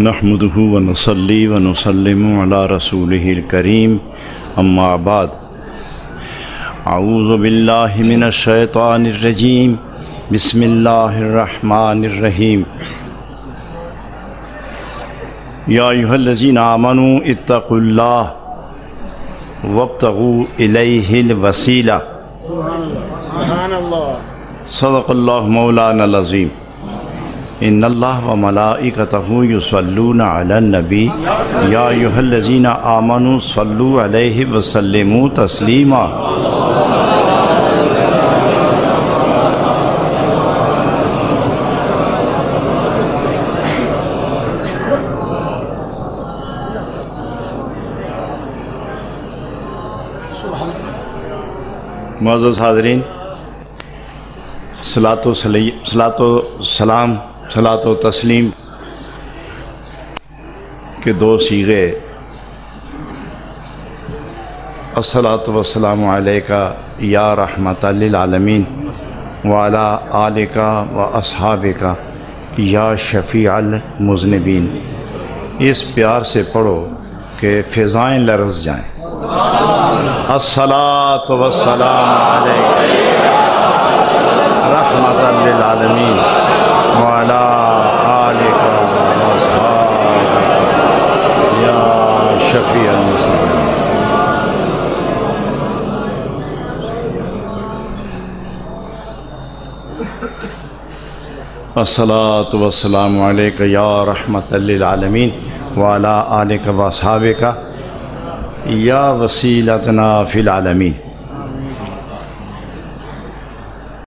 نحمده ونصلي ونسلم على رسوله الكريم أما بعد. أعوذ بالله من الشيطان الرجيم. بسم الله الرحمن الرحيم. يا أيها الذين آمنوا اتقوا الله وابتغوا إليه الوسيلة. سبحان اللہ صدق الله مولانا العظيم. ان الله وملائكته يصلون على النبي يا ايها الذين امنوا صلوا عليه وسلموا تسليما معزز حاضرین صلاۃ و صلاۃ و سلام صلاۃ و تسلیم کے دو سیغے الصلاۃ وسلام علیہ یا رحمت للعالمین وعلا آل کا و اصحاب کا یا شفیع المذنبین۔ اس پیار سے پڑھو کہ فضائیں لرز جائیں۔ الصلاۃ والسلام علیہ في المسلمين. الصلاة والسلام عليك يا رحمة للعالمين وعلى آلك وأصحابك. يا وسيلتنا في العالمين.